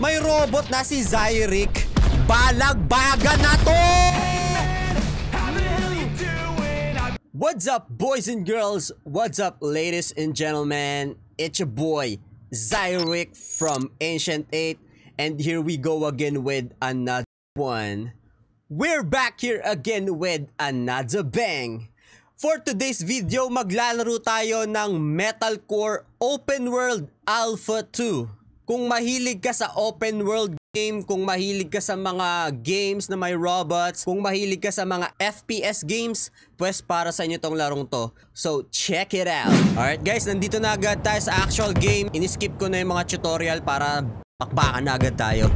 May robot na si Zyric. Balagbaga na to! What's up, boys and girls? What's up, ladies and gentlemen? It's your boy, Zyric from Ancient 8. And here we go again with another one. We're back here again with another bang. For today's video, maglalaro tayo ng Metalcore Open World Alpha 2. Kung mahilig ka sa open world game, kung mahilig ka sa mga games na may robots, kung mahilig ka sa mga FPS games, pues para sa inyo tong larong to. So, check it out. Alright guys, nandito na agad tayo sa actual game. Iniskip ko na yung mga tutorial para pakbakan na agad tayo.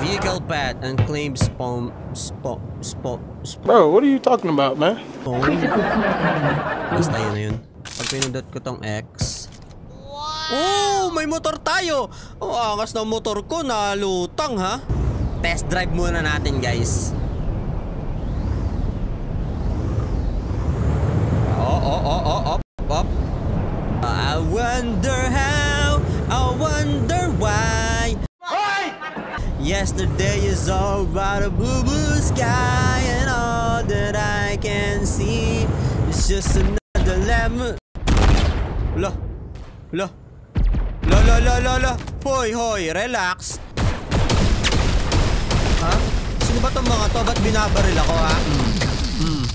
Vehicle pad and claim spawn spawn spawn spawn Bro, what are you talking about, man? Basta yun na yun. Pag pinindot ko tong X. Oh, may motor tayo. Oh, angas ng motor ko na lutang ha. Test drive muna natin, guys. Oh, oh, oh, oh, up, up. I wonder how, I wonder why. Yesterday is all about a blue, blue sky And all that I can see is just another lemon Lo, lo, lo, lo, lo, lo, lo Hoy, hoy, relax Ha? Sino ba tong mga to? Ba't binabaril ako, ha? Mm. Mm.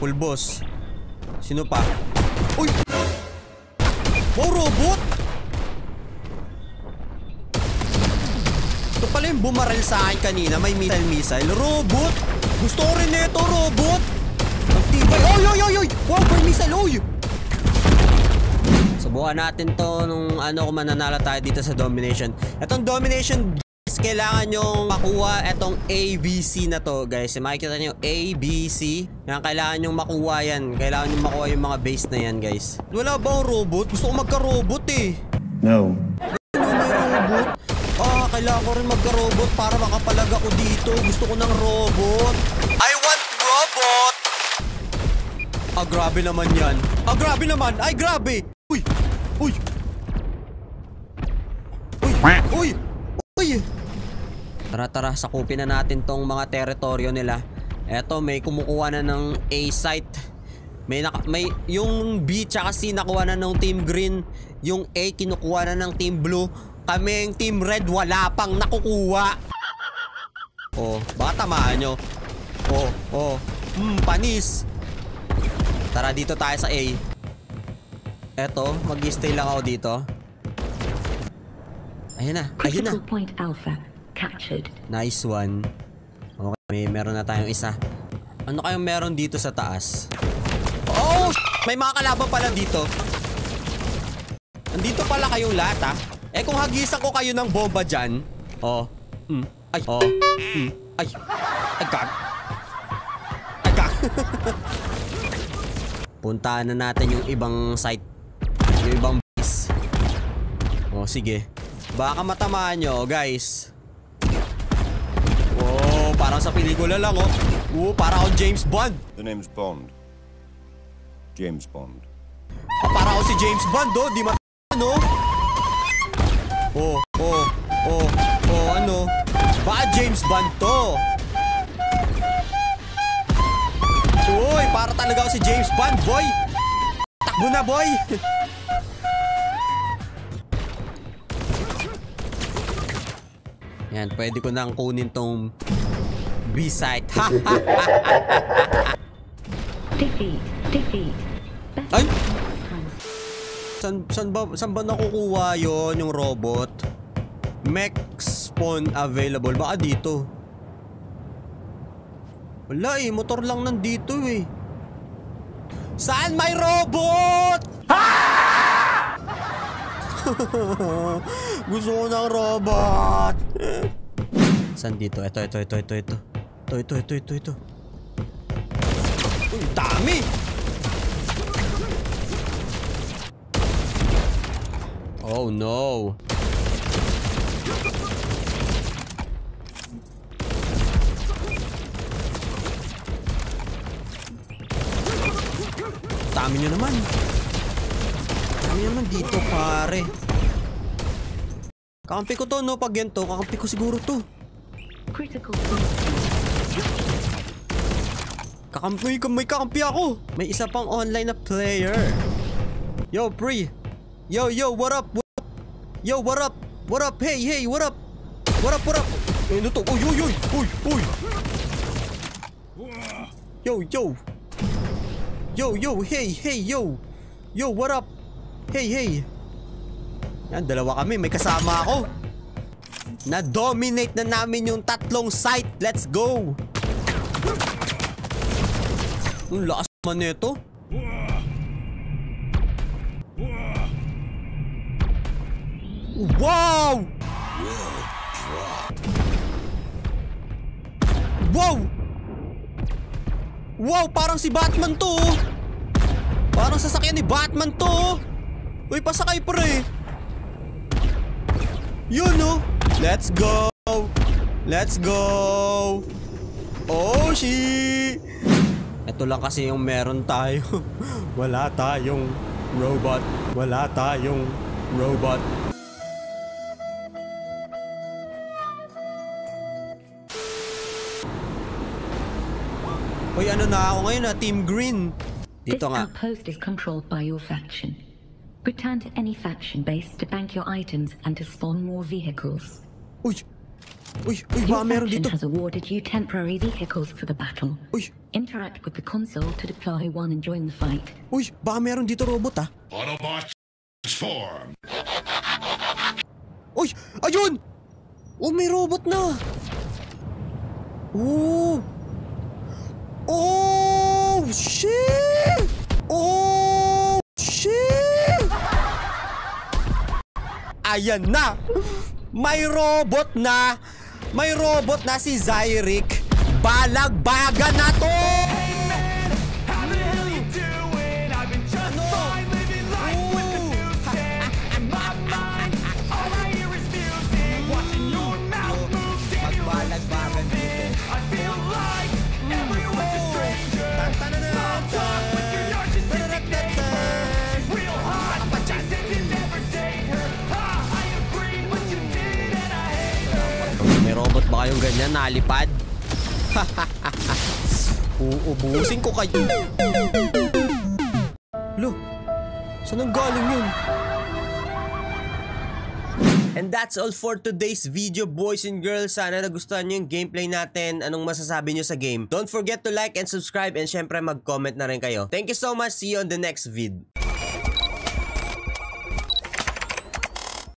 Pulbos Sino pa? Uy! Wow, robot! Ito pala yung bumaril sa akin kanina. May missile-missile. Robot! Gusto ko rin nito, robot! Ang. Oy, oy, oy, oy! Wow, may missile, oy! Subukan natin to nung ano kung mananala tayo dito sa domination. Itong domination, guys, kailangan nyo makuha itong ABC na to, guys. Makikita nyo, ABC. Yan, kailangan nyo makuha yan. Kailangan nyo makuha yung mga base na yan, guys. Wala ba ang robot? Gusto ko magka-robot eh. No. Ano may robot? Ah, kailangan ko rin magka-robot para makapalag ako dito. Gusto ko ng robot. I want robot! Ah, grabe naman yan. Ah, grabe naman. Ay, grabe! Uy! Uy! Uy! Uy! Tara, tara. Sakupin na natin tong mga teritoryo nila. Eto, may kumukuha na ng A site. May, naka, may yung B tsaka C nakuha na ng Team Green. Yung A kinukuha na ng Team Blue. Kami yung Team Red wala pang nakukuha. Oh, baka tamaan nyo. Oh, oh. Hmm, panis. Tara dito tayo sa A. Eto, mag-stay lang ako dito. Ayun na, ayun na. Critical point alpha captured. Nice one. Okay, may meron na tayong isa. Ano kayong meron dito sa taas? Oh! May mga kalaban pala dito. Nandito pala kayong lahat ah. Eh kung hagisan ko kayo ng bomba dyan. Oh. Mm. Ay. Oh. Mm. Ay. Ay gag. Ay gag. Puntahan na natin yung ibang site. Yung ibang base. Oh, sige. Baka matamaan nyo, guys. Oh, parang sa pelikula lang, oh. Oh, para akong James Bond. The name's Bond. James Bond. Ah, para ako si James Bond, oh. Di mat... Ano? Oh, oh, oh, oh, ano? Baka James Bond to. Uy, para talaga ako si James Bond, boy. Takbo na, boy. Yan, pwede ko nang kunin tong B-site. Defeat. Defeat. Ay! San, san, ba, san ba nakukuha yon yung robot? Mech spawn available. Baka dito. Wala eh. Motor lang nandito eh. Saan may robot? Gusto ko ng robot. Saan dito? Ito, ito, ito, ito, ito. Ito, ito, ito, ito, ito. Uy, dami! Oh no. Dami nyo naman. Ano naman dito, pare? Kakampi ko to, no? Pag ganito, kakampi ko siguro to. Critical. Kakampi, may kakampi ako. May isa pang online na player. Yo, pre. Yo, yo, what up? What up? Yo, what up? What up? Hey, hey, what up? What up, what up? Ano to? Uy, uy, uy, uy, uy. Yo, yo. Yo, yo, hey, hey, yo. Yo, what up? Hey, hey. Yan, dalawa kami. May kasama ako. Na-dominate na namin yung tatlong site. Let's go! Ang lakas man nito. Wow! Wow! Wow, parang si Batman to. oh. Parang sasakyan ni Batman to. Uy, pasakay pre. Yun oh. Let's go. Let's go. Oh, she. Ito lang kasi yung meron tayo. Wala tayong robot. Wala tayong robot. Hoy, ano na ako ngayon na Team Green. This Dito nga. outpost is controlled by your faction. Return to any faction base to bank your items and to spawn more vehicles. Uy! Uy! Uy! Your Baka meron faction dito. has awarded you temporary vehicles for the battle. Uy! Interact with the console to deploy one and join the fight. Uy! Baka meron dito robot ah. Autobots form. Uy! Ayun! Oh, may robot na! Oh! Oh! Shit! Ayan na! May robot na! May robot na si Zyric! Balagbaga na to! Her. May robot ba kayong ganyan nalipad? Uubusin ko kayo. Lo, saan ang galing yun? And that's all for today's video boys and girls. Sana nagustuhan nyo yung gameplay natin. Anong masasabi nyo sa game? Don't forget to like and subscribe and syempre mag-comment na rin kayo. Thank you so much. See you on the next vid.